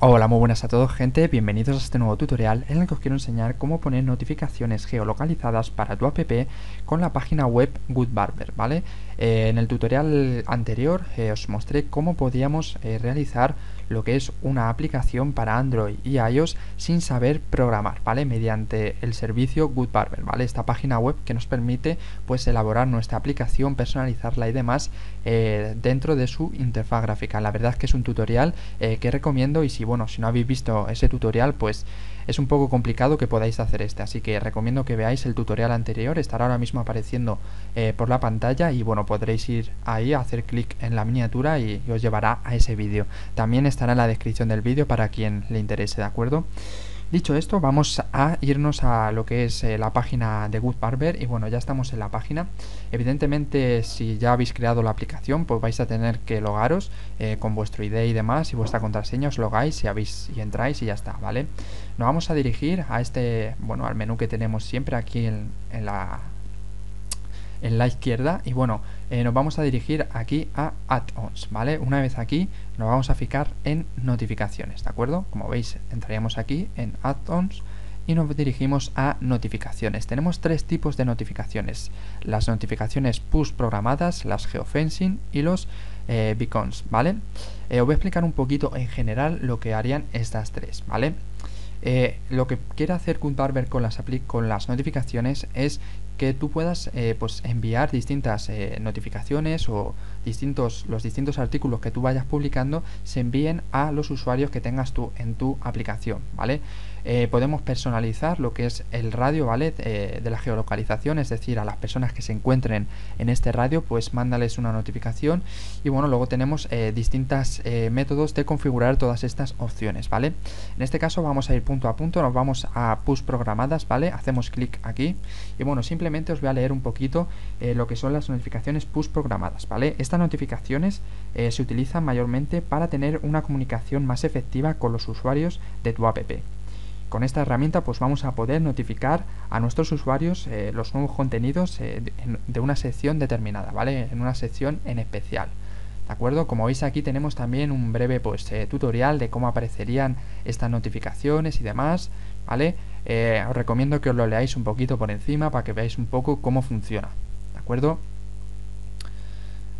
Hola, muy buenas a todos gente, bienvenidos a este nuevo tutorial en el que os quiero enseñar cómo poner notificaciones geolocalizadas para tu app con la página web GoodBarber, ¿vale? Eh, en el tutorial anterior eh, os mostré cómo podíamos eh, realizar lo que es una aplicación para Android y iOS sin saber programar, ¿vale? Mediante el servicio GoodBarber, ¿vale? Esta página web que nos permite pues elaborar nuestra aplicación, personalizarla y demás dentro de su interfaz gráfica. La verdad es que es un tutorial que recomiendo y si bueno, si no habéis visto ese tutorial pues es un poco complicado que podáis hacer este, así que recomiendo que veáis el tutorial anterior, estará ahora mismo apareciendo eh, por la pantalla y bueno, podréis ir ahí a hacer clic en la miniatura y, os llevará a ese vídeo. También estará en la descripción del vídeo para quien le interese, ¿de acuerdo? Dicho esto, vamos a irnos a lo que es eh, la página de Good Barber y bueno, ya estamos en la página. Evidentemente, si ya habéis creado la aplicación, pues vais a tener que logaros eh, con vuestro ID y demás y vuestra contraseña, os logáis y, habéis, y entráis y ya está, ¿vale? Nos vamos a dirigir a este, bueno, al menú que tenemos siempre aquí en, la en la izquierda y bueno, eh, nos vamos a dirigir aquí a add-ons, ¿vale? Una vez aquí nos vamos a fijar en notificaciones, ¿de acuerdo? Como veis, entraríamos aquí en add-ons y nos dirigimos a notificaciones. Tenemos tres tipos de notificaciones, las notificaciones push programadas, las geofencing y los eh, beacons, ¿vale? Eh, os voy a explicar un poquito en general lo que harían estas tres, ¿vale? Lo que quiere hacer Barber con las, con las notificaciones es que tú puedas eh, pues enviar distintas eh, notificaciones o distintos, los distintos artículos que tú vayas publicando se envíen a los usuarios que tengas tú en tu aplicación, ¿vale? Eh, podemos personalizar lo que es el radio, ¿vale? Eh, de la geolocalización, es decir, a las personas que se encuentren en este radio, pues mándales una notificación y bueno, luego tenemos eh, distintos métodos de configurar todas estas opciones, ¿vale? En este caso vamos a ir punto a punto, nos vamos a push programadas, ¿vale? Hacemos clic aquí y bueno, simplemente os voy a leer un poquito lo que son las notificaciones push programadas, ¿vale? Estas notificaciones se utilizan mayormente para tener una comunicación más efectiva con los usuarios de tu app. Con esta herramienta pues vamos a poder notificar a nuestros usuarios eh, los nuevos contenidos eh, de, una sección determinada, ¿vale? En una sección en especial. ¿De acuerdo? Como veis aquí tenemos también un breve pues, eh, tutorial de cómo aparecerían estas notificaciones y demás, ¿vale? os recomiendo que os lo leáis un poquito por encima para que veáis un poco cómo funciona, ¿de acuerdo?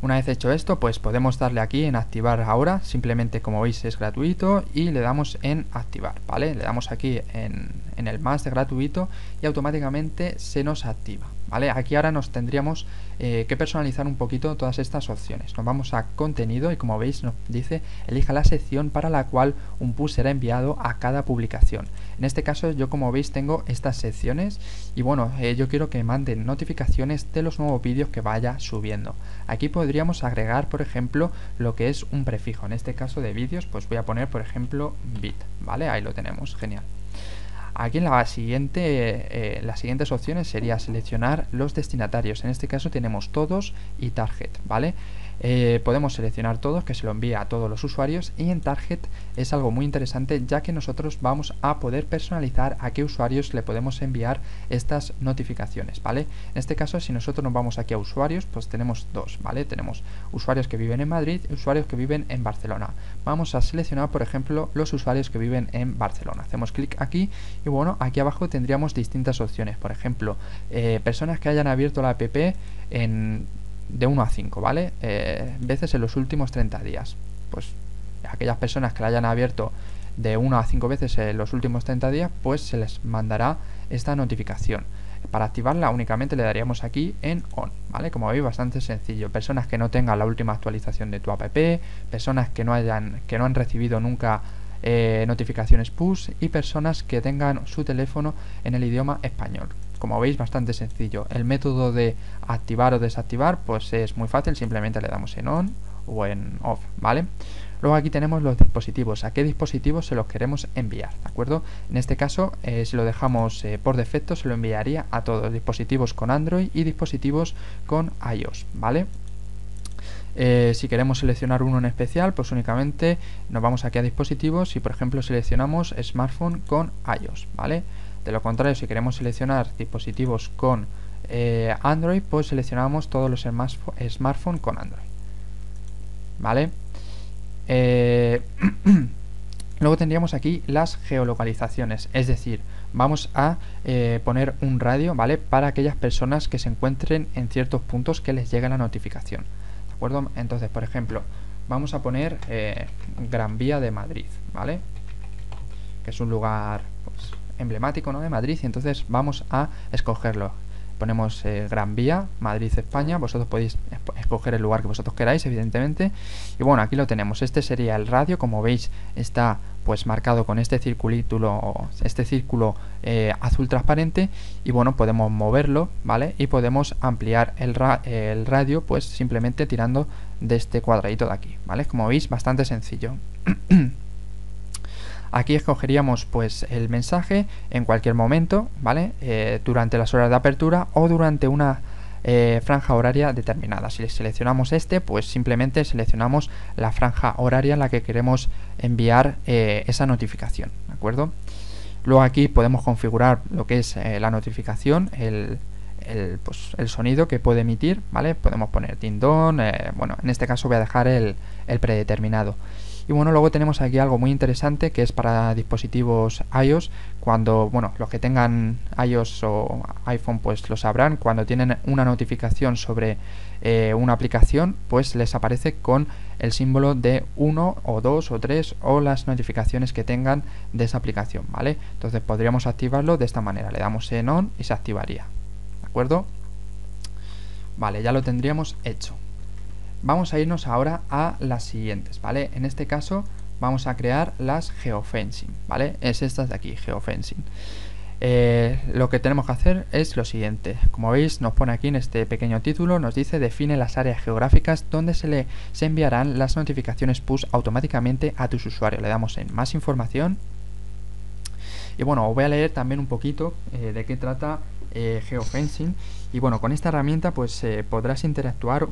Una vez hecho esto, pues podemos darle aquí en activar ahora, simplemente como veis es gratuito y le damos en activar, ¿vale? Le damos aquí en, en el más de gratuito y automáticamente se nos activa. ¿Vale? Aquí ahora nos tendríamos eh, que personalizar un poquito todas estas opciones. Nos vamos a contenido y como veis nos dice elija la sección para la cual un push será enviado a cada publicación. En este caso yo como veis tengo estas secciones y bueno, eh, yo quiero que manden notificaciones de los nuevos vídeos que vaya subiendo. Aquí podríamos agregar por ejemplo lo que es un prefijo. En este caso de vídeos pues voy a poner por ejemplo bit. ¿Vale? Ahí lo tenemos, genial. Aquí en la siguiente, eh, las siguientes opciones sería seleccionar los destinatarios. En este caso tenemos todos y target, ¿vale? Eh, podemos seleccionar todos, que se lo envía a todos los usuarios y en Target es algo muy interesante ya que nosotros vamos a poder personalizar a qué usuarios le podemos enviar estas notificaciones, ¿vale? En este caso, si nosotros nos vamos aquí a usuarios, pues tenemos dos, ¿vale? Tenemos usuarios que viven en Madrid y usuarios que viven en Barcelona. Vamos a seleccionar, por ejemplo, los usuarios que viven en Barcelona. Hacemos clic aquí y bueno, aquí abajo tendríamos distintas opciones. Por ejemplo, eh, personas que hayan abierto la app en de 1 a 5, ¿vale? Eh, veces en los últimos 30 días. Pues aquellas personas que la hayan abierto de 1 a 5 veces en los últimos 30 días, pues se les mandará esta notificación. Para activarla únicamente le daríamos aquí en on, ¿vale? Como veis bastante sencillo. Personas que no tengan la última actualización de tu app, personas que no hayan que no han recibido nunca eh, notificaciones push y personas que tengan su teléfono en el idioma español. Como veis, bastante sencillo. El método de activar o desactivar, pues es muy fácil, simplemente le damos en on o en off, ¿vale? Luego aquí tenemos los dispositivos, a qué dispositivos se los queremos enviar, ¿de acuerdo? En este caso, eh, si lo dejamos eh, por defecto, se lo enviaría a todos, dispositivos con Android y dispositivos con iOS, ¿vale? Eh, si queremos seleccionar uno en especial, pues únicamente nos vamos aquí a dispositivos y por ejemplo seleccionamos smartphone con iOS, ¿vale? De lo contrario, si queremos seleccionar dispositivos con eh, Android, pues seleccionamos todos los smartphones con Android. ¿Vale? Eh, Luego tendríamos aquí las geolocalizaciones, es decir, vamos a eh, poner un radio, ¿vale? Para aquellas personas que se encuentren en ciertos puntos que les llegue la notificación, ¿de acuerdo? Entonces, por ejemplo, vamos a poner Gran Vía de Madrid, ¿vale? Que es un lugar emblemático, ¿no? De Madrid, y entonces vamos a escogerlo ponemos eh, Gran Vía, Madrid, España. Vosotros podéis escoger el lugar que vosotros queráis, evidentemente. Y bueno, aquí lo tenemos. Este sería el radio. Como veis, está pues marcado con este circulito, este círculo eh, azul transparente. Y bueno, podemos moverlo, ¿vale? Y podemos ampliar el, el radio, pues simplemente tirando de este cuadradito de aquí, ¿vale? Como veis, bastante sencillo. Aquí escogeríamos pues el mensaje en cualquier momento, ¿vale? Eh, durante las horas de apertura o durante una eh, franja horaria determinada. Si seleccionamos este, pues simplemente seleccionamos la franja horaria en la que queremos enviar eh, esa notificación, ¿de acuerdo? Luego aquí podemos configurar lo que es la notificación, el, pues, el, sonido que puede emitir, ¿vale? Podemos poner tindón, bueno, en este caso voy a dejar el, el predeterminado. Y bueno, luego tenemos aquí algo muy interesante que es para dispositivos iOS. Cuando, bueno, los que tengan iOS o iPhone pues lo sabrán. Cuando tienen una notificación sobre eh, una aplicación, pues les aparece con el símbolo de 1 o 2 o 3 o las notificaciones que tengan de esa aplicación, ¿vale? Entonces podríamos activarlo de esta manera. Le damos en on y se activaría. ¿De acuerdo? Vale, ya lo tendríamos hecho. Vamos a irnos ahora a las siguientes, ¿vale? En este caso vamos a crear las geofencing, ¿vale? Es estas de aquí, geofencing. Eh, lo que tenemos que hacer es lo siguiente. Como veis, nos pone aquí en este pequeño título, nos dice define las áreas geográficas donde se le enviarán las notificaciones push automáticamente a tus usuarios. Le damos en más información. Y bueno, os voy a leer también un poquito eh, de qué trata eh, geofencing. Y bueno, con esta herramienta pues podrás interactuar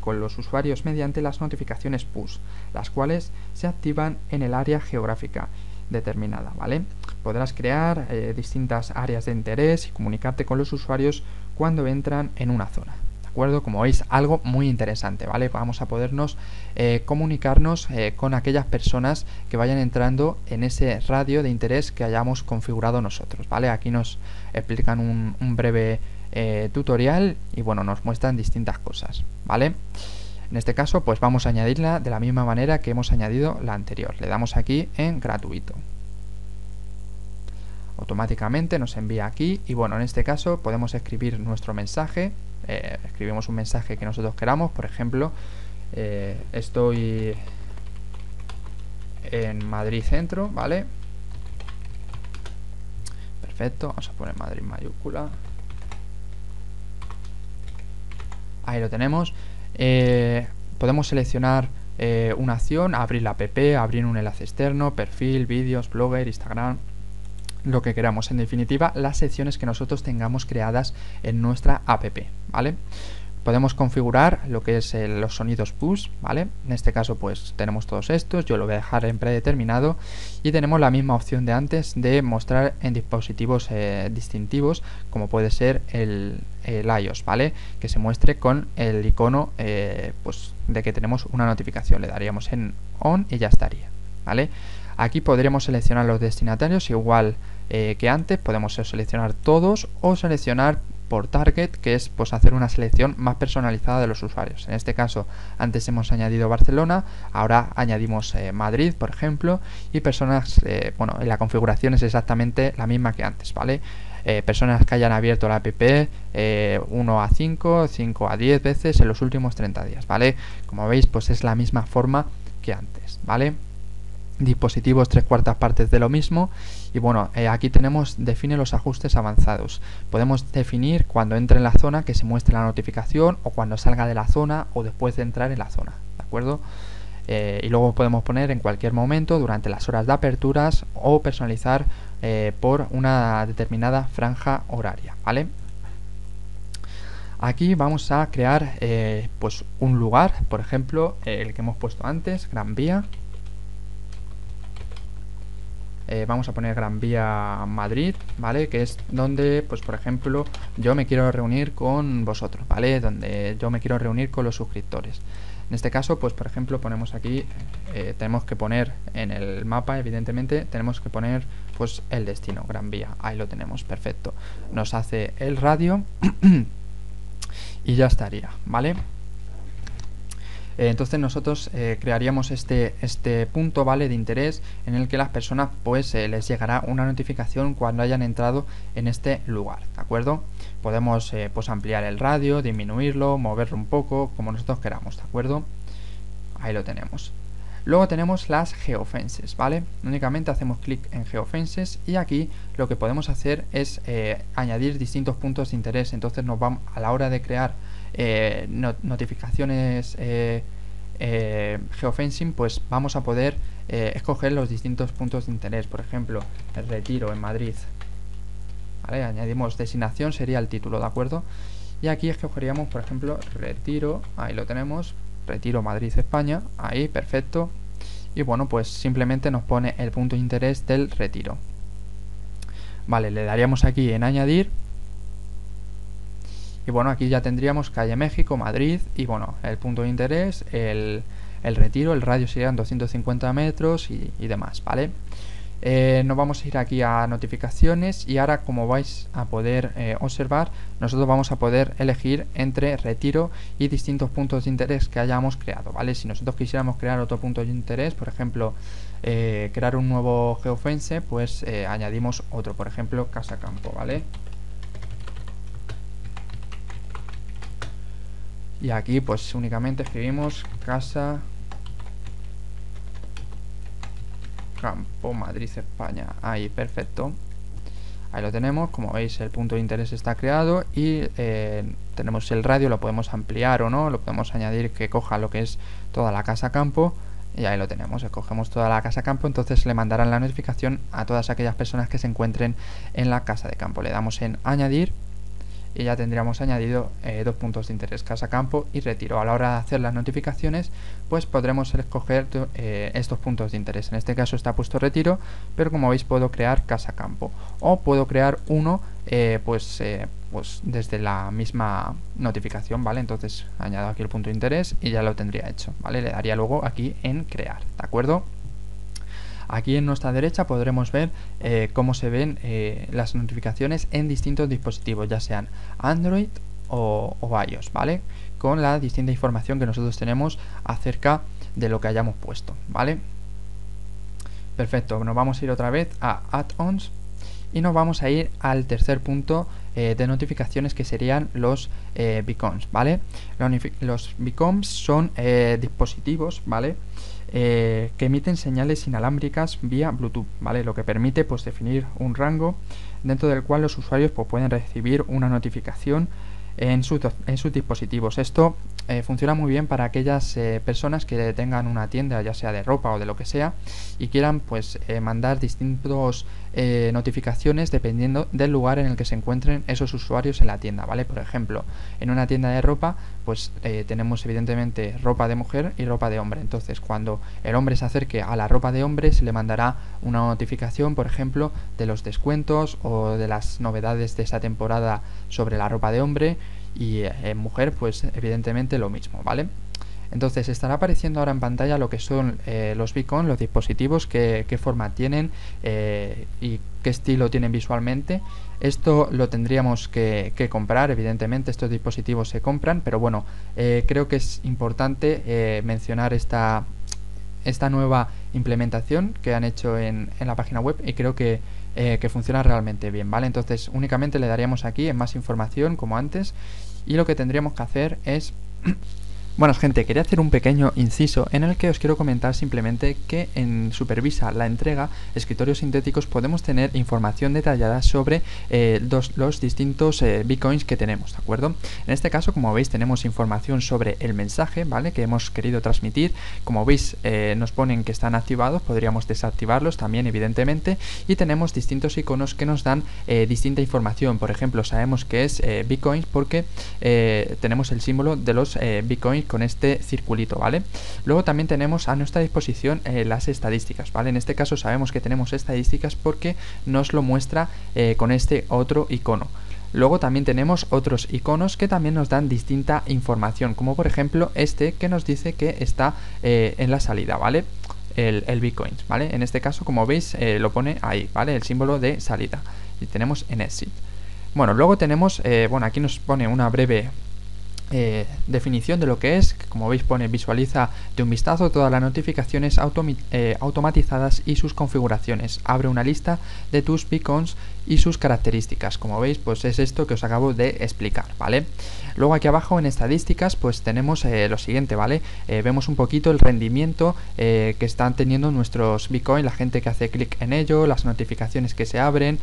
con los usuarios mediante las notificaciones push, las cuales se activan en el área geográfica determinada, ¿vale? Podrás crear eh, distintas áreas de interés y comunicarte con los usuarios cuando entran en una zona. ¿De acuerdo? Como veis, algo muy interesante, ¿vale? Vamos a podernos eh, comunicarnos eh, con aquellas personas que vayan entrando en ese radio de interés que hayamos configurado nosotros, ¿vale? Aquí nos explican un, un breve tutorial y bueno, nos muestran distintas cosas, ¿vale? En este caso, pues vamos a añadirla de la misma manera que hemos añadido la anterior. Le damos aquí en gratuito. Automáticamente nos envía aquí y bueno, en este caso podemos escribir nuestro mensaje. Eh, escribimos un mensaje que nosotros queramos, por ejemplo, eh, estoy en Madrid Centro, ¿vale? Perfecto, vamos a poner Madrid mayúscula. Ahí lo tenemos. Eh, podemos seleccionar eh, una acción, abrir la app, abrir un enlace externo, perfil, vídeos, blogger, Instagram, lo que queramos. En definitiva, las secciones que nosotros tengamos creadas en nuestra app, ¿vale? Podemos configurar lo que es los sonidos push, ¿vale? En este caso pues tenemos todos estos, yo lo voy a dejar en predeterminado y tenemos la misma opción de antes de mostrar en dispositivos eh, distintivos como puede ser el, iOS, ¿vale? Que se muestre con el icono eh, pues de que tenemos una notificación, le daríamos en on y ya estaría, ¿vale? Aquí podríamos seleccionar los destinatarios igual eh, que antes, podemos seleccionar todos o seleccionar por target, que es pues hacer una selección más personalizada de los usuarios. En este caso, antes hemos añadido Barcelona, ahora añadimos eh, Madrid, por ejemplo, y personas, eh, bueno, la configuración es exactamente la misma que antes, ¿vale? Eh, personas que hayan abierto la app 1 a 5, 5 a 10 veces en los últimos 30 días, ¿vale? Como veis, pues es la misma forma que antes, ¿vale? Dispositivos tres cuartas partes de lo mismo. Y bueno eh, aquí tenemos define los ajustes avanzados. Podemos definir cuando entre en la zona que se muestre la notificación o cuando salga de la zona o después de entrar en la zona de acuerdo eh, y luego podemos poner en cualquier momento durante las horas de aperturas o personalizar eh, por una determinada franja horaria vale aquí vamos a crear pues un lugar por ejemplo el que hemos puesto antes Gran Vía eh, vamos a poner Gran Vía Madrid, ¿vale? Que es donde, pues por ejemplo, yo me quiero reunir con vosotros, ¿vale? Donde yo me quiero reunir con los suscriptores. En este caso, pues por ejemplo, ponemos aquí, eh, tenemos que poner en el mapa, evidentemente, tenemos que poner pues el destino, Gran Vía. Ahí lo tenemos, perfecto. Nos hace el radio y ya estaría, ¿vale? Eh, entonces nosotros eh, crearíamos este, este punto vale de interés en el que las personas pues eh, les llegará una notificación cuando hayan entrado en este lugar de acuerdo podemos pues ampliar el radio disminuirlo moverlo un poco como nosotros queramos de acuerdo ahí lo tenemos Luego tenemos las geofences, ¿vale? Únicamente hacemos clic en geofences y aquí lo que podemos hacer es añadir distintos puntos de interés. Entonces nos vamos a la hora de crear eh, notificaciones eh, eh, geofencing, pues vamos a poder escoger los distintos puntos de interés. Por ejemplo, el retiro en Madrid. Añadimos designación, sería el título, ¿de acuerdo? Y aquí escogeríamos, por ejemplo, retiro, ahí lo tenemos, retiro Madrid, España, ahí, perfecto. Y bueno, pues simplemente nos pone el punto de interés del retiro. Vale, le daríamos aquí en añadir y bueno, aquí ya tendríamos calle México, Madrid y bueno, el punto de interés, el, retiro, el radio serían 250 metros y, demás, ¿vale? Eh, nos vamos a ir aquí a notificaciones y ahora como vais a poder eh, observar nosotros vamos a poder elegir entre retiro y distintos puntos de interés que hayamos creado vale si nosotros quisiéramos crear otro punto de interés por ejemplo eh, crear un nuevo geofence pues añadimos otro por ejemplo casa campo vale y aquí pues únicamente escribimos casa campo Madrid España. Ahí perfecto. Ahí lo tenemos. Como veis el punto de interés está creado y eh, tenemos el radio lo podemos ampliar o no lo podemos añadir que coja lo que es toda la casa campo y ahí lo tenemos, escogemos toda la casa campo, entonces le mandarán la notificación a todas aquellas personas que se encuentren en la casa de campo. Le damos en añadir y ya tendríamos añadido eh, dos puntos de interés, casa campo y retiro. A la hora de hacer las notificaciones, pues podremos escoger eh, estos puntos de interés. En este caso está puesto retiro, pero como veis puedo crear casa campo o puedo crear uno eh, pues, pues desde la misma notificación, ¿vale? Entonces añado aquí el punto de interés y ya lo tendría hecho, ¿vale? Le daría luego aquí en crear, ¿de acuerdo? Aquí en nuestra derecha podremos ver eh, cómo se ven eh, las notificaciones en distintos dispositivos, ya sean Android o, iOS, ¿vale? Con la distinta información que nosotros tenemos acerca de lo que hayamos puesto, ¿vale? Perfecto, nos vamos a ir otra vez a Add-ons y nos vamos a ir al tercer punto eh, de notificaciones que serían los beacons, ¿vale? Los beacons son dispositivos, ¿vale? Eh, que emiten señales inalámbricas vía Bluetooth, ¿vale? Lo que permite pues definir un rango dentro del cual los usuarios pues, pueden recibir una notificación en, en sus dispositivos. Esto eh, funciona muy bien para aquellas eh, personas que tengan una tienda, ya sea de ropa o de lo que sea, y quieran pues eh, mandar distintos notificaciones dependiendo del lugar en el que se encuentren esos usuarios en la tienda, ¿vale? Por ejemplo, en una tienda de ropa, pues tenemos evidentemente ropa de mujer y ropa de hombre. Entonces, cuando el hombre se acerque a la ropa de hombre, se le mandará una notificación, por ejemplo, de los descuentos o de las novedades de esa temporada sobre la ropa de hombre y en eh, mujer pues evidentemente lo mismo, ¿vale? Entonces estará apareciendo ahora en pantalla lo que son eh, los beacon, los dispositivos, qué, forma tienen eh, y qué estilo tienen visualmente. Esto lo tendríamos que, comprar, evidentemente estos dispositivos se compran, pero bueno, creo que es importante mencionar esta, esta nueva implementación que han hecho en, en la página web y creo que eh, que funciona realmente bien, ¿vale? Entonces únicamente le daríamos aquí en más información como antes y lo que tendríamos que hacer es Bueno gente, quería hacer un pequeño inciso en el que os quiero comentar simplemente que en Supervisa la entrega escritorios sintéticos podemos tener información detallada sobre eh, los, distintos eh, bitcoins que tenemos, ¿de acuerdo? En este caso, como veis, tenemos información sobre el mensaje, ¿vale? Que hemos querido transmitir. Como veis, eh, nos ponen que están activados, podríamos desactivarlos también, evidentemente. Y tenemos distintos iconos que nos dan distinta información. Por ejemplo, sabemos que es bitcoins porque tenemos el símbolo de los bitcoins con este circulito, ¿vale? Luego también tenemos a nuestra disposición eh, las estadísticas, ¿vale? En este caso sabemos que tenemos estadísticas porque nos lo muestra eh, con este otro icono. Luego también tenemos otros iconos que también nos dan distinta información, como por ejemplo este que nos dice que está eh, en la salida, ¿vale? El, Bitcoin, ¿vale? En este caso, como veis, lo pone ahí, ¿vale? El símbolo de salida. Y tenemos en exit. Bueno, luego tenemos, bueno, aquí nos pone una breve eh, definición de lo que es, como veis pone visualiza de un vistazo todas las notificaciones eh, automatizadas y sus configuraciones. Abre una lista de tus beacons y sus características. Como veis, pues es esto que os acabo de explicar, ¿vale? Luego aquí abajo en estadísticas, pues tenemos eh, lo siguiente, ¿vale? vemos un poquito el rendimiento que están teniendo nuestros Bitcoin, la gente que hace clic en ello, las notificaciones que se abren,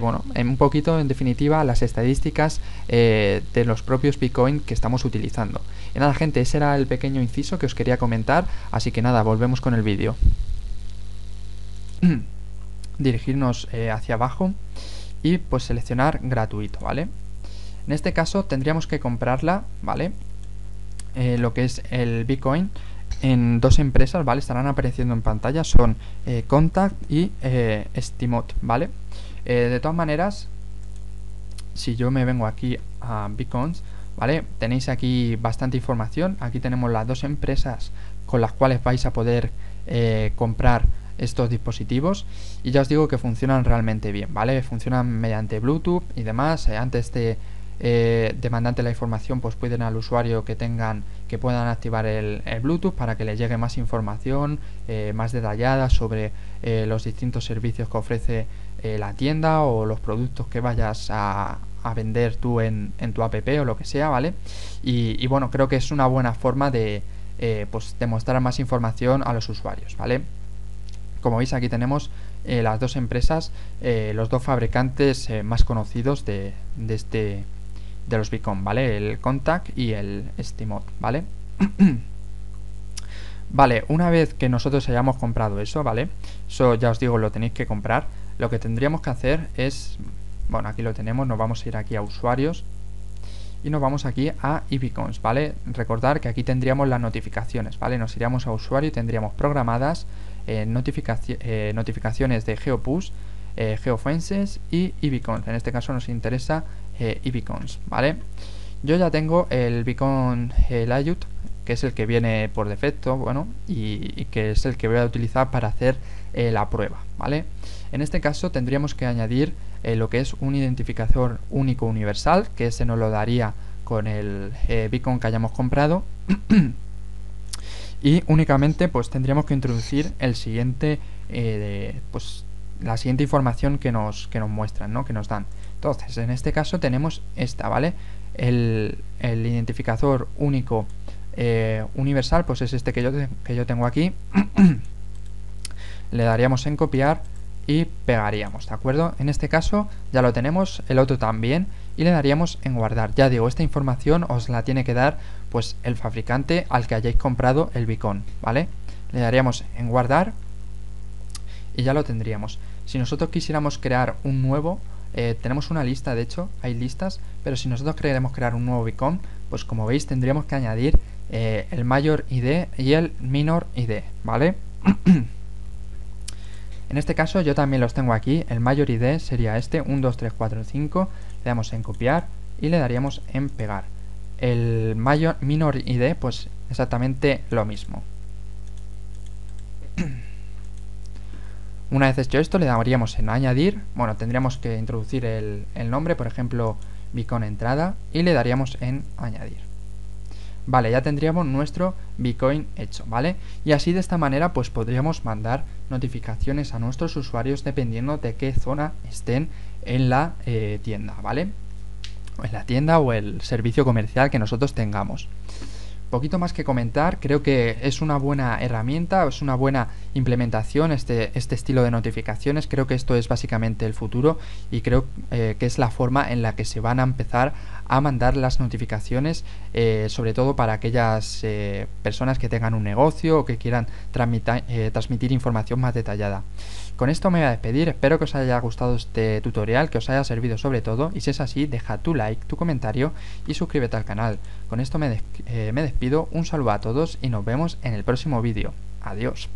bueno, un poquito en definitiva las estadísticas de los propios Bitcoin que estamos utilizando. Y nada gente, ese era el pequeño inciso que os quería comentar, así que nada, volvemos con el vídeo. Dirigirnos eh, hacia abajo y pues seleccionar gratuito, ¿vale? En este caso tendríamos que comprarla, ¿vale? Eh, lo que es el Bitcoin en dos empresas, ¿vale? Estarán apareciendo en pantalla, son eh, Contact y eh, ¿vale? de todas maneras, si yo me vengo aquí a Bitcoins, ¿vale? Tenéis aquí bastante información, aquí tenemos las dos empresas con las cuales vais a poder eh, comprar estos dispositivos y ya os digo que funcionan realmente bien, ¿vale? Funcionan mediante Bluetooth y demás, eh, antes de eh, demandante la información pues pueden al usuario que tengan que puedan activar el, Bluetooth para que le llegue más información más detallada sobre los distintos servicios que ofrece la tienda o los productos que vayas a, a vender tú en, tu app o lo que sea, ¿vale? Y, bueno, creo que es una buena forma de eh, pues demostrar más información a los usuarios, ¿vale? Como veis aquí tenemos eh, las dos empresas, eh, los dos fabricantes más conocidos de, este de los Beacon, ¿vale? El Contact y el Stimot, ¿vale? vale, una vez que nosotros hayamos comprado eso, ¿vale? Eso ya os digo, lo tenéis que comprar. Lo que tendríamos que hacer es bueno, aquí lo tenemos, nos vamos a ir aquí a usuarios y nos vamos aquí a ibicons, ¿vale? Recordar que aquí tendríamos las notificaciones, ¿vale? Nos iríamos a usuario y tendríamos programadas eh, eh, notificaciones de GeoPush, eh, GeoFences y ibicons. En este caso nos interesa eh, ibicons, ¿vale? Yo ya tengo el beacon layout, que es el que viene por defecto, bueno, y, que es el que voy a utilizar para hacer la prueba, ¿vale? En este caso tendríamos que añadir eh, lo que es un identificador único universal, que ese nos lo daría con el eh, beacon que hayamos comprado. y únicamente pues tendríamos que introducir el siguiente eh, pues la siguiente información que nos, que nos muestran, ¿no? que nos dan. Entonces, en este caso tenemos esta, ¿vale? El, el identificador único universal, pues es este que yo, que yo tengo aquí. Le daríamos en copiar y pegaríamos, ¿de acuerdo? En este caso ya lo tenemos, el otro también, y le daríamos en guardar. Ya digo, esta información os la tiene que dar pues el fabricante al que hayáis comprado el beacon, ¿vale? Le daríamos en guardar y ya lo tendríamos. Si nosotros quisiéramos crear un nuevo, eh, tenemos una lista, de hecho, hay listas, pero si nosotros queremos crear un nuevo beacon, pues como veis tendríamos que añadir eh, el mayor ID y el minor ID, ¿vale? En este caso yo también los tengo aquí, el mayor ID sería este, 1, 2, 3, 4, 5, le damos en copiar y le daríamos en pegar. El mayor, minor ID pues exactamente lo mismo. Una vez hecho esto le daríamos en añadir, bueno tendríamos que introducir el, el nombre, por ejemplo beacon entrada y le daríamos en añadir. Vale, ya tendríamos nuestro Bitcoin hecho, ¿vale? Y así de esta manera pues podríamos mandar notificaciones a nuestros usuarios dependiendo de qué zona estén en la eh, tienda, ¿vale? En la tienda o el servicio comercial que nosotros tengamos poquito más que comentar, creo que es una buena herramienta, es una buena implementación este, este estilo de notificaciones, creo que esto es básicamente el futuro y creo eh, que es la forma en la que se van a empezar a mandar las notificaciones, eh, sobre todo para aquellas eh, personas que tengan un negocio o que quieran transmitir información más detallada. Con esto me voy a despedir, espero que os haya gustado este tutorial, que os haya servido sobre todo, y si es así, deja tu like, tu comentario y suscríbete al canal. Con esto me, me despido, un saludo a todos y nos vemos en el próximo vídeo. Adiós.